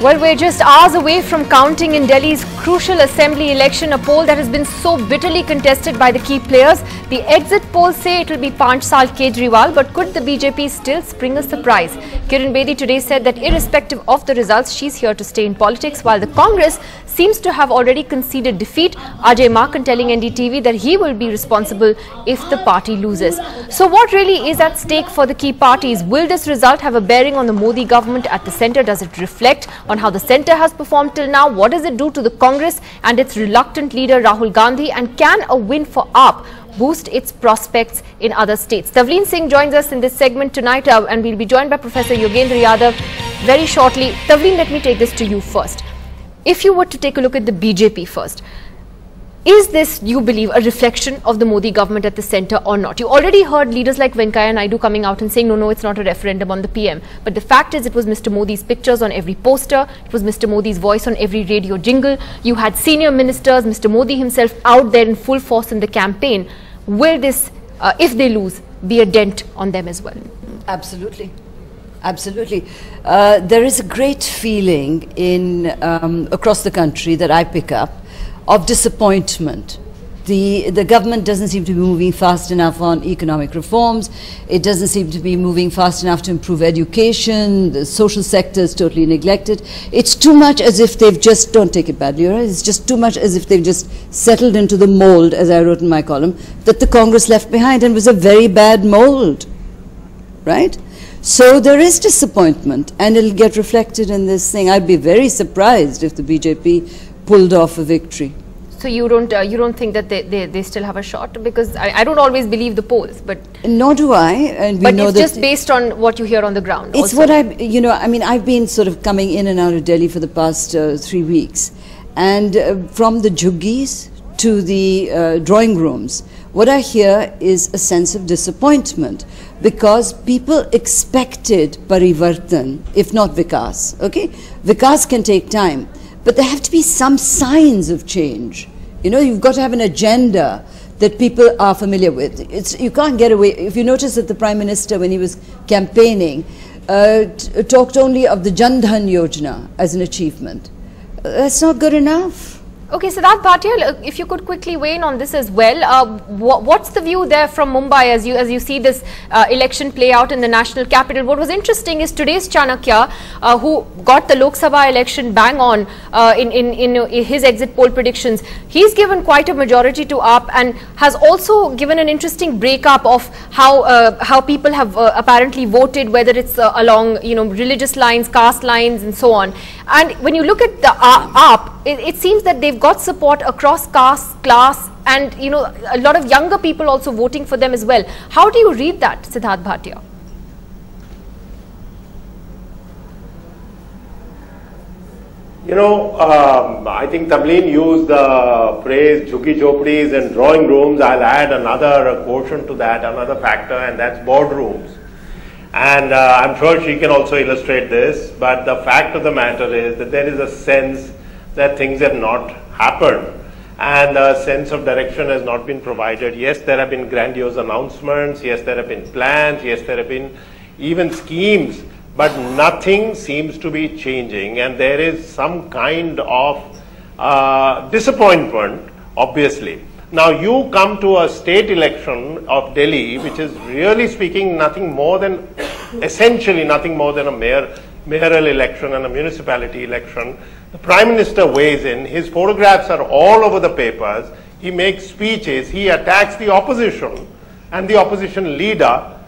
Well, we're just hours away from counting in Delhi's crucial assembly election, a poll that has been so bitterly contested by the key players. The exit polls say it will be Panch Sal Kejriwal, but could the BJP still spring a surprise? Kiran Bedi today said that irrespective of the results, she's here to stay in politics, while the Congress seems to have already conceded defeat. Ajay Maken telling NDTV that he will be responsible if the party loses. So what really is at stake for the key parties? Will this result have a bearing on the Modi government at the centre? Does it reflect on how the centre has performed till now? What does it do to the Congress and its reluctant leader Rahul Gandhi? And can a win for AAP boost its prospects in other states? Tavleen Singh joins us in this segment tonight uh, and we'll be joined by Professor Yogendra Yadav very shortly. Tavleen, let me take this to you first. If you were to take a look at the BJP first, is this, you believe, a reflection of the Modi government at the centre or not? You already heard leaders like Venkaiah Naidu coming out and saying, no, no, it's not a referendum on the PM. But the fact is, it was Mr. Modi's pictures on every poster, it was Mr. Modi's voice on every radio jingle. You had senior ministers, Mr. Modi himself out there in full force in the campaign. Will this, uh, if they lose, be a dent on them as well? Absolutely. Absolutely. Uh, there is a great feeling in um, across the country that I pick up of disappointment. The, the government doesn't seem to be moving fast enough on economic reforms. It doesn't seem to be moving fast enough to improve education. The social sector is totally neglected. It's too much as if they've just, don't take it badly, right? It's just too much as if they've just settled into the mold, as I wrote in my column, that the Congress left behind and was a very bad mold, right? So there is disappointment, and it'll get reflected in this thing. I'd be very surprised if the BJP pulled off a victory. So you don't uh, you don't think that they, they, they still have a shot because I, I don't always believe the polls, but nor do I. And we but know it's that just based on what you hear on the ground. It's also. what I you know. I mean, I've been sort of coming in and out of Delhi for the past uh, three weeks, and uh, from the juggies to the uh, drawing rooms, what I hear is a sense of disappointment because people expected parivartan, if not vikas. Okay, vikas can take time. But there have to be some signs of change. You know, you've got to have an agenda that people are familiar with. It's, you can't get away. If you notice that the Prime Minister, when he was campaigning, uh, talked only of the Jandhan Yojana as an achievement. Uh, that's not good enough. Okay, Siddharth Bhatia, if you could quickly weigh in on this as well. Uh, wh what's the view there from Mumbai as you as you see this uh, election play out in the national capital? What was interesting is today's Chanakya, uh, who got the Lok Sabha election bang on uh, in, in, in his exit poll predictions, he's given quite a majority to AAP and has also given an interesting breakup of how uh, how people have uh, apparently voted, whether it's along you know religious lines, caste lines, and so on. And when you look at the AAP, it, it seems that they've got support across caste, class, and you know a lot of younger people also voting for them as well. How do you read that, Siddharth Bhatia? You know, um, I think Tavleen used the phrase jhuggi jhopdis and drawing rooms. I'll add another quotient to that, another factor, and that's boardrooms. And uh, I'm sure she can also illustrate this, but the fact of the matter is that there is a sense that things have not happened and a sense of direction has not been provided. Yes, there have been grandiose announcements, yes, there have been plans, yes, there have been even schemes, but nothing seems to be changing and there is some kind of uh, disappointment, obviously. Now you come to a state election of Delhi, which is really speaking nothing more than, essentially nothing more than a mayor, mayoral election and a municipality election. The Prime Minister weighs in, his photographs are all over the papers, he makes speeches, he attacks the opposition and the opposition leader.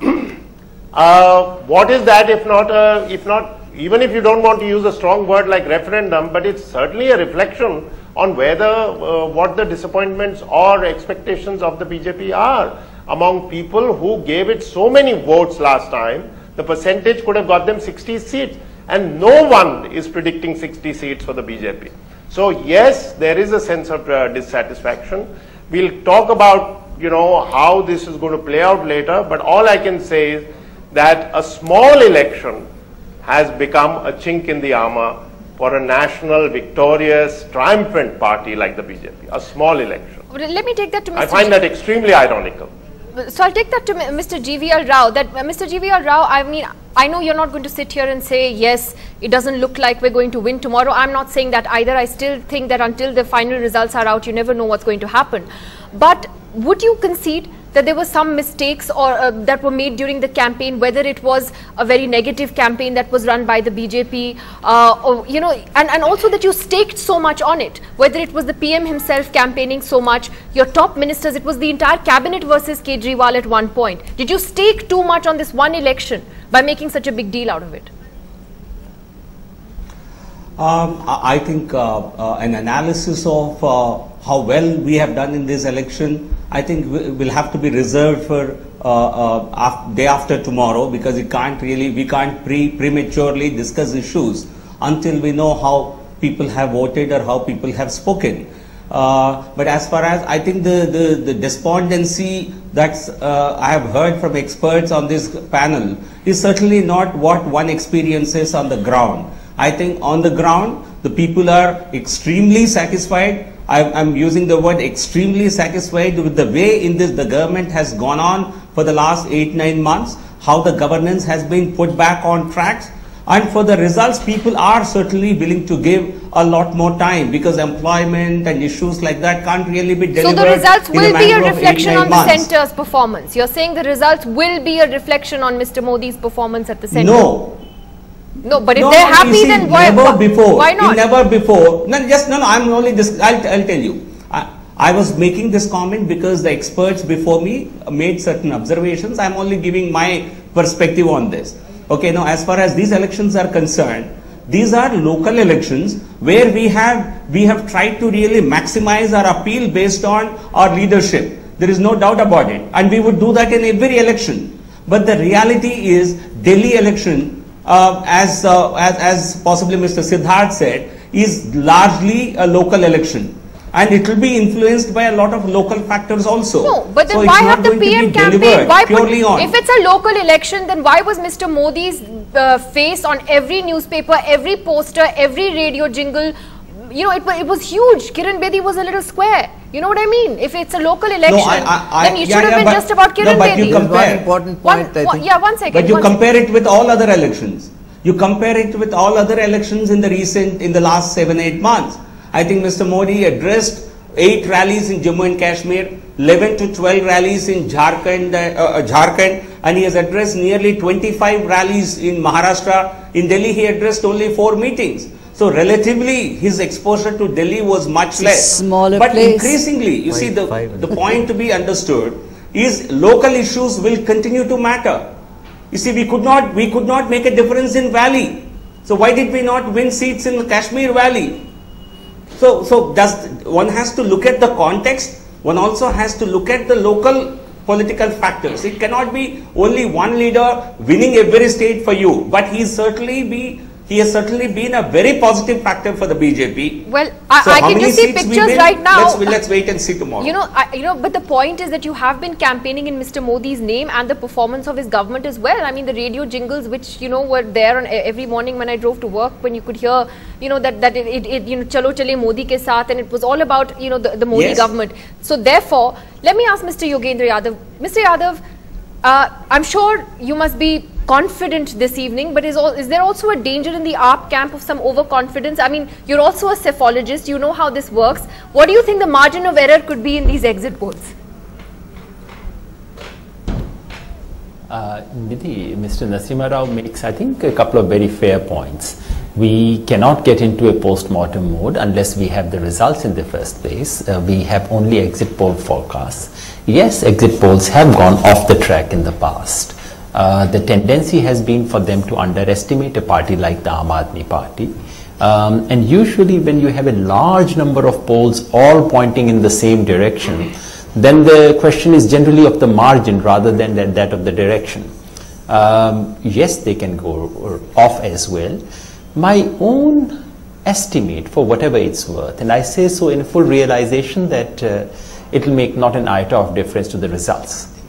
uh, what is that if not, a, if not, even if you don't want to use a strong word like referendum, but it's certainly a reflection on whether uh, what the disappointments or expectations of the BJP are among people who gave it so many votes last time. The percentage could have got them 60 seats and no one is predicting 60 seats for the BJP. So yes, there is a sense of uh, dissatisfaction. We'll talk about, you know, how this is going to play out later, but all I can say is that a small election has become a chink in the armor for a national, victorious, triumphant party like the BJP, a small election. Let me take that to Mr. I find that extremely ironical. So I'll take that to Mr. GVL Rao. That uh, Mr. GVL Rao, I mean, I know you're not going to sit here and say yes. It doesn't look like we're going to win tomorrow. I'm not saying that either. I still think that until the final results are out, you never know what's going to happen. But would you concede that there were some mistakes or uh, that were made during the campaign, whether it was a very negative campaign that was run by the BJP, uh, or, you know, and, and also that you staked so much on it, whether it was the PM himself campaigning so much, your top ministers, it was the entire cabinet versus Kejriwal at one point. Did you stake too much on this one election by making such a big deal out of it? Um, I think uh, uh, an analysis of uh, how well we have done in this election, I think wi- will have to be reserved for uh, uh, af- day after tomorrow because it can't really, we can't pre prematurely discuss issues until we know how people have voted or how people have spoken. Uh, but as far as I think the, the, the despondency that uh, I have heard from experts on this panel is certainly not what one experiences on the ground. I think on the ground, the people are extremely satisfied. I, I'm using the word extremely satisfied with the way in this the government has gone on for the last eight, nine months, how the governance has been put back on tracks. And for the results, people are certainly willing to give a lot more time because employment and issues like that can't really be delivered. So the results will be a of eight, reflection nine on the months. centre's performance. You're saying the results will be a reflection on Mr. Modi's performance at the centre. No, No, but if no, they're happy, see, then why, never why, before, why not? Never before. No, just no, no. I'm only just. I'll, I'll tell you. I, I was making this comment because the experts before me made certain observations. I'm only giving my perspective on this. Okay. Now, as far as these elections are concerned, these are local elections where we have we have tried to really maximize our appeal based on our leadership. There is no doubt about it, and we would do that in every election. But the reality is, Delhi election uh, as, uh, as, as possibly Mr. Siddharth said, is largely a local election. And it will be influenced by a lot of local factors also. No, but then So why have the PM campaign? Why put, purely on. if it's a local election, then why was Mr. Modi's uh, face on every newspaper, every poster, every radio jingle? You know, it, it was huge. Kiran Bedi was a little square. You know what I mean? If it's a local election, I- I- then it yeah, should have yeah, been but- just about no, Kiran but you Bedi. com- There's one compare. important One- point, I one- think. yeah, one second. But you one compare it with all other elections. You compare it with all other elections in the recent, in the last seven, eight months. I think Mr. Modi addressed eight rallies in Jammu and Kashmir, 11 to 12 rallies in Jharkhand, uh, uh, Jharkhand, and he has addressed nearly 25 rallies in Maharashtra. In Delhi, he addressed only four meetings. So relatively, his exposure to Delhi was much a less. smaller but place. increasingly, you see, the, the point to be understood is local issues will continue to matter. You see, we could not we could not make a difference in Valley. So why did we not win seats in the Kashmir Valley? So so does one has to look at the context. One also has to look at the local political factors. It cannot be only one leader winning every state for you. But he certainly be he has certainly been a very positive factor for the BJP. Well, I- So I can just see pictures right now. Let's, let's wait and see tomorrow. You know, I, you know, but the point is that you have been campaigning in Mr. Modi's name and the performance of his government as well. I mean, the radio jingles, which you know were there on every morning when I drove to work, when you could hear, you know, that that it, it, it you know, chalo chale Modi ke saath, and it was all about you know the, the Modi Yes. government. So therefore, let me ask Mr. Yogendra Yadav, Mr. Yadav, uh, I'm sure you must be confident this evening, but is, is there also a danger in the AAP camp of some overconfidence? I mean, you're also a psephologist, you know how this works. What do you think the margin of error could be in these exit polls? Uh, Nidhi, Mr. Narasimha Rao makes, I think, a couple of very fair points. We cannot get into a post-mortem mode unless we have the results in the first place. Uh, we have only exit poll forecasts. Yes, exit polls have gone off the track in the past. Uh, the tendency has been for them to underestimate a party like the Aam Aadmi Party. Um, and usually when you have a large number of polls all pointing in the same direction, then the question is generally of the margin rather than that, that of the direction. Um, yes, they can go off as well. My own estimate for whatever it's worth, and I say so in full realization that uh, it will make not an iota of difference to the results.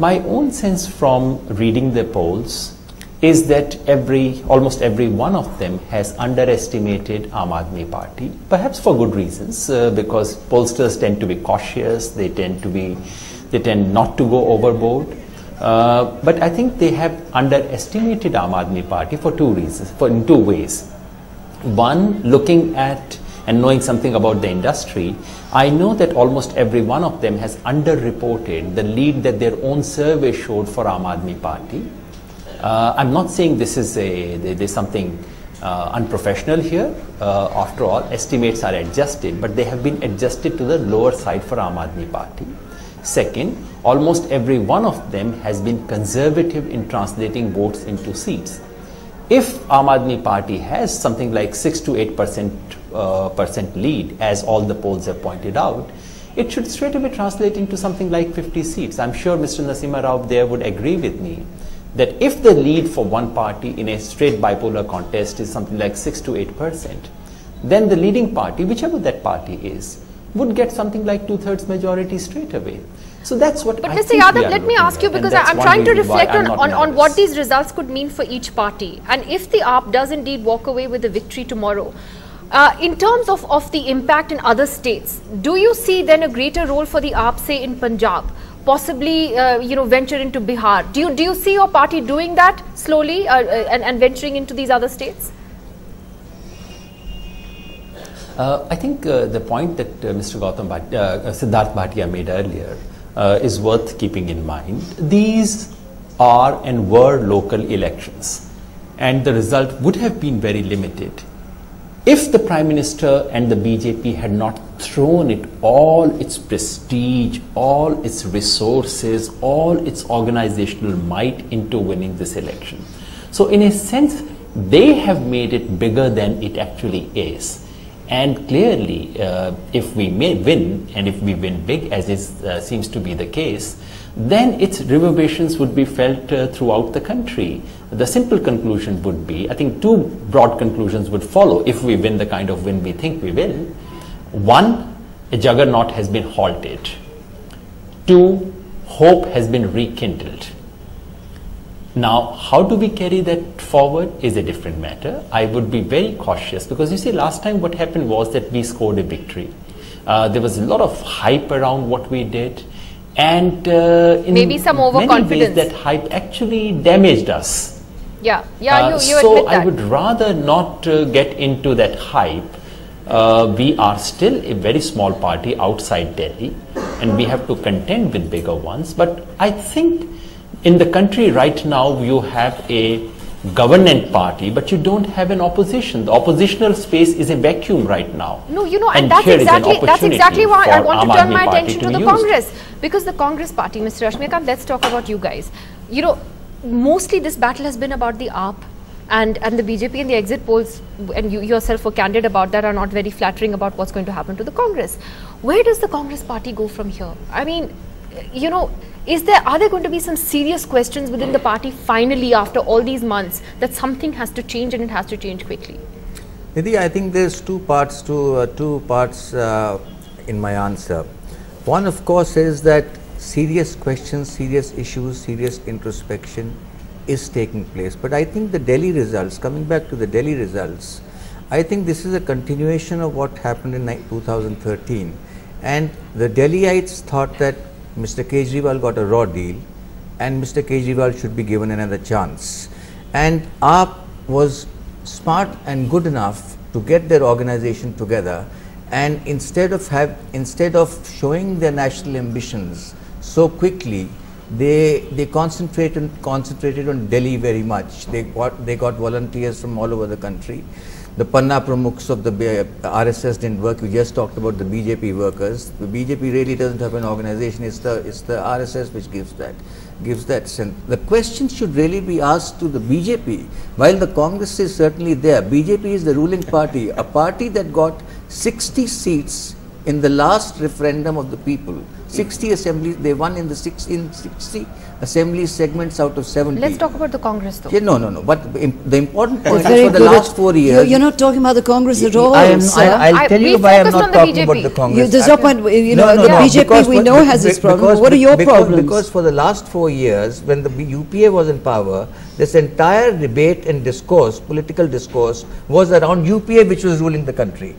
My own sense from reading the polls is that every, almost every one of them has underestimated Aam Aadmi Party, perhaps for good reasons, uh, because pollsters tend to be cautious, they tend to be, They tend not to go overboard. Uh, but I think they have underestimated Aam Aadmi Party for two reasons, for in two ways. One, looking at and knowing something about the industry, I know that almost every one of them has underreported the lead that their own survey showed for Aam Party. Uh, I'm not saying this is a there's something uh, unprofessional here. Uh, after all, estimates are adjusted, but they have been adjusted to the lower side for Aam Party. Second, almost every one of them has been conservative in translating votes into seats. If Aam Aadmi Party has something like 6 to 8 percent, uh, percent lead, as all the polls have pointed out, it should straight away translate into something like 50 seats. I'm sure Mr. Narasimha Rao there would agree with me that if the lead for one party in a straight bipolar contest is something like 6 to 8 percent, then the leading party, whichever that party is, would get something like two-thirds majority straight away. So that's what But I Mr. think we Yadav, let me ask you because I'm trying to reflect on, on, on what these results could mean for each party. And if the AAP does indeed walk away with the victory tomorrow, uh, in terms of, of the impact in other states, do you see then a greater role for the AAP, say in Punjab, possibly uh, you know venture into Bihar? Do you do you see your party doing that slowly uh, uh, and, and venturing into these other states? Uh, I think uh, the point that uh, Mr. Gautam Bhat, uh, Siddharth Bhatia made earlier uh, is worth keeping in mind. These are and were local elections, and the result would have been very limited if the Prime Minister and the BJP had not thrown it all its prestige, all its resources, all its organizational might into winning this election. So, in a sense, they have made it bigger than it actually is. And clearly, uh, if we may win, and if we win big, as is, uh, seems to be the case, then its reverberations would be felt uh, throughout the country. The simple conclusion would be, I think two broad conclusions would follow if we win the kind of win we think we will. One, a juggernaut has been halted. Two, hope has been rekindled. Now, how do we carry that forward is a different matter. I would be very cautious because you see, last time what happened was that we scored a victory. Uh, there was a lot of hype around what we did, and uh, in Maybe some overconfidence. many ways that hype actually damaged us. Yeah, yeah, Uh, you, you so admit that. I would rather not uh, get into that hype. Uh, we are still a very small party outside Delhi, and we have to contend with bigger ones. But I think in the country right now, you have a government party, but you don't have an opposition. The oppositional space is a vacuum right now. No, you know, and, that's here is an exactly that's exactly why I want to turn my attention to, be the used. Congress because the Congress party, Mr. Rashmikant, let's talk about you guys. You know, mostly this battle has been about the AAP and and the BJP and the exit polls, and you yourself were candid about that, are not very flattering about what's going to happen to the Congress. Where does the Congress party go from here? I mean, you know. Is there are there going to be some serious questions within the party finally after all these months that something has to change and it has to change quickly? Nidhi, I think there's two parts to uh, two parts uh, in my answer. One, of course, is that serious questions, serious issues, serious introspection is taking place. But I think the Delhi results, coming back to the Delhi results, I think this is a continuation of what happened in 2013. And the Delhiites thought that Mr. Kejriwal got a raw deal and Mr. Kejriwal should be given another chance. And AAP was smart and good enough to get their organization together and instead of have instead of showing their national ambitions so quickly they they concentrated concentrated on Delhi very much they got they got volunteers from all over the country the Panna Pramukhs of the B- uh, RSS didn't work. We just talked about the BJP workers. The BJP really doesn't have an organization. It's the it's the RSS which gives that gives that sense. The question should really be asked to the BJP. While the Congress is certainly there, BJP is the ruling party, a party that got 60 seats in the last referendum of the people. 60 assemblies they won in the six in 60 assembly segments out of 70. Let's talk about the Congress though. Yeah, no, no, no. But the, important point is for the last four years. you're not talking about the Congress at all, I am. sir. I, I'll tell we you why I'm not talking BJP. about the Congress. You- there's no point, you know, No, no, the no, BJP because we know be- has its be- problems. because- What are your because, problems? Because for the last four years, when the UPA was in power, this entire debate and discourse, political discourse, was around UPA, which was ruling the country.